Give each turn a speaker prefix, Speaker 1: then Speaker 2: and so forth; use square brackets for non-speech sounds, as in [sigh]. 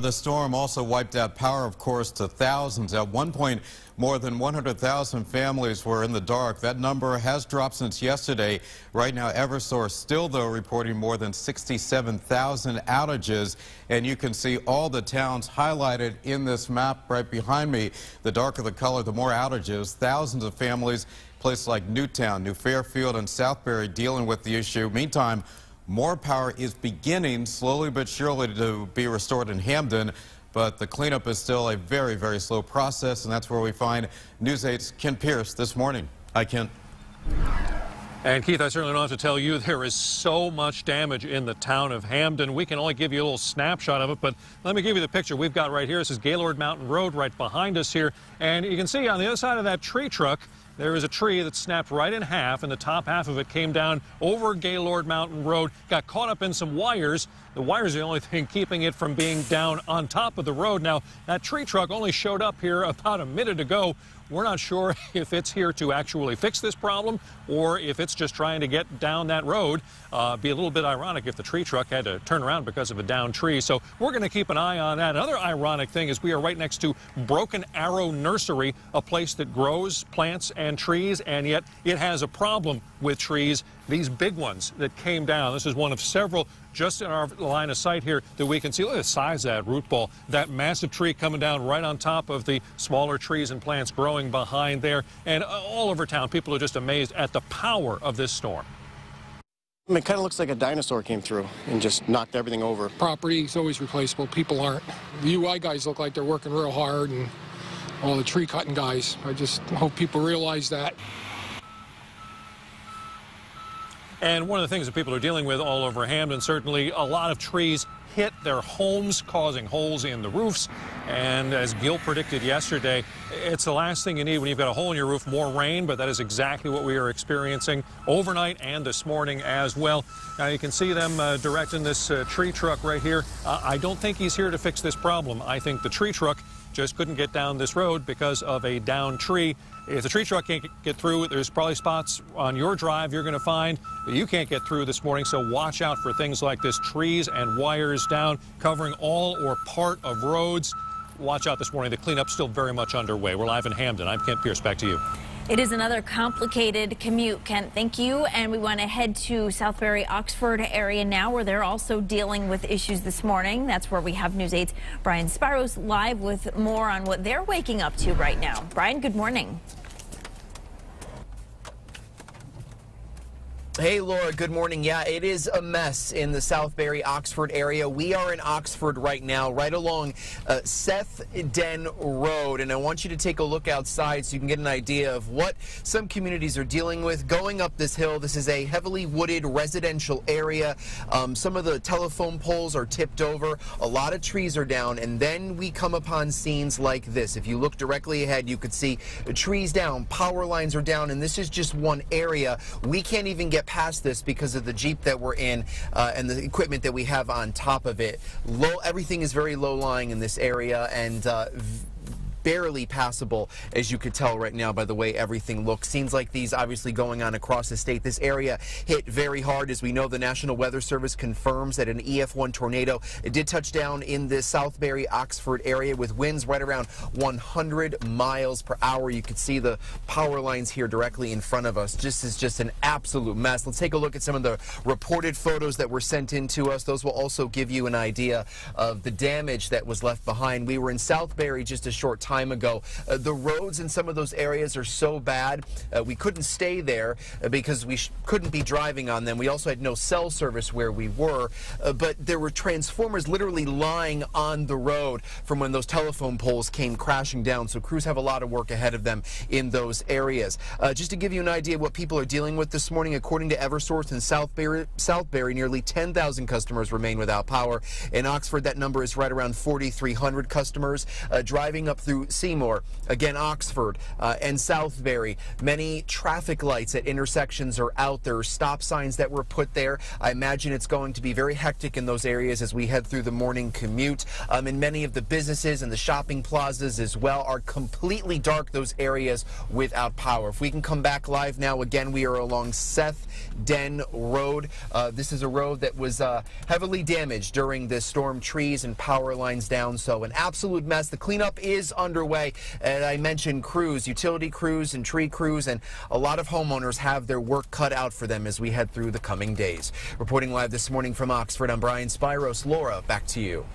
Speaker 1: The storm also wiped out power, of course, to thousands. At one point, more than 100,000 families were in the dark. That number has dropped since yesterday. Right now, Eversource still, though, reporting more than 67,000 outages. And you can see all the towns highlighted in this map right behind me. The darker the color, the more outages. Thousands of families, places like Newtown, New Fairfield, and Southbury dealing with the issue. Meantime, more power is beginning slowly but surely to be restored in Hamden, But the cleanup is still a very, very slow process, and that's where we find News 8's Kent Pierce this morning. Hi, Ken.
Speaker 2: And Keith, I certainly don't have to tell you there is so much damage in the town of Hamden. We can only give you a little snapshot of it, but let me give you the picture we've got right here. This is Gaylord Mountain Road right behind us here. And you can see on the other side of that tree truck, there is a tree that snapped right in half, and the top half of it came down over Gaylord Mountain Road, got caught up in some wires. The wires are the only thing keeping it from being down on top of the road. Now, that tree truck only showed up here about a minute ago. We're not sure [laughs] if it's here to actually fix this problem or if it's just trying to get down that road. Uh, be a little bit ironic if the tree truck had to turn around because of a downed tree. So we're going to keep an eye on that. Another ironic thing is we are right next to Broken Arrow Nursery, a place that grows plants and trees, and yet it has a problem with trees, these big ones that came down. This is one of several just in our line of sight here that we can see. Look at the size of that root ball. That massive tree coming down right on top of the smaller trees and plants growing behind there. And all over town, people are just amazed at the power of this storm.
Speaker 3: I mean, it kind of looks like a dinosaur came through and just knocked everything over.
Speaker 4: Property is always replaceable. People aren't. The UI guys look like they're working real hard and all the tree cutting guys. I just hope people realize that.
Speaker 2: And one of the things that people are dealing with all over Hamden, certainly a lot of trees hit their homes, causing holes in the roofs. And as Gil predicted yesterday, it's the last thing you need when you've got a hole in your roof, more rain, but that is exactly what we are experiencing overnight and this morning as well. Now you can see them uh, directing this uh, tree truck right here. Uh, I don't think he's here to fix this problem. I think the tree truck just couldn't get down this road because of a downed tree. If the tree truck can't get through, there's probably spots on your drive you're going to find that you can't get through this morning. So watch out for things like this trees and wires down, covering all or part of roads. Watch out this morning. The cleanup's still very much underway. We're live in Hamden. I'm Kent Pierce. Back to you.
Speaker 5: It is another complicated commute, Kent. Thank you. And we want to head to Southbury, Oxford area now, where they're also dealing with issues this morning. That's where we have News 8's Brian Spiros live with more on what they're waking up to right now. Brian, good morning.
Speaker 6: Hey, Laura, good morning. Yeah, it is a mess in the Southbury, Oxford area. We are in Oxford right now, right along uh, Seth Den Road. And I want you to take a look outside so you can get an idea of what some communities are dealing with. Going up this hill, this is a heavily wooded residential area. Um, some of the telephone poles are tipped over. A lot of trees are down. And then we come upon scenes like this. If you look directly ahead, you could see trees down, power lines are down. And this is just one area. We can't even get past this because of the Jeep that we're in uh, and the equipment that we have on top of it. Low, everything is very low lying in this area and uh, barely passable, as you could tell right now by the way everything looks. Scenes like these obviously going on across the state. This area hit very hard. As we know, the National Weather Service confirms that an EF1 tornado did touch down in the Southbury, Oxford area with winds right around 100 miles per hour. You could see the power lines here directly in front of us. This is just an absolute mess. Let's take a look at some of the reported photos that were sent in to us. Those will also give you an idea of the damage that was left behind. We were in Southbury just a short time time ago. Uh, the roads in some of those areas are so bad, uh, we couldn't stay there uh, because we couldn't be driving on them. We also had no cell service where we were, uh, but there were transformers literally lying on the road from when those telephone poles came crashing down. So crews have a lot of work ahead of them in those areas. Uh, just to give you an idea what people are dealing with this morning, according to Eversource in Southbury, Southbury nearly 10,000 customers remain without power. In Oxford, that number is right around 4,300 customers. Driving up through Seymour, again Oxford uh, and Southbury. Many traffic lights at intersections are out. There are stop signs that were put there. I imagine it's going to be very hectic in those areas as we head through the morning commute. Um, and many of the businesses and the shopping plazas as well are completely dark, those areas without power. If we can come back live now, again, we are along Seth Den Road. Uh, this is a road that was uh, heavily damaged during this storm, trees and power lines down. So an absolute mess. The cleanup is underway. And I mentioned crews, utility crews and tree crews, and a lot of homeowners have their work cut out for them as we head through the coming days. Reporting live this morning from Oxford, I'm Brian Spiros. Laura, back to you.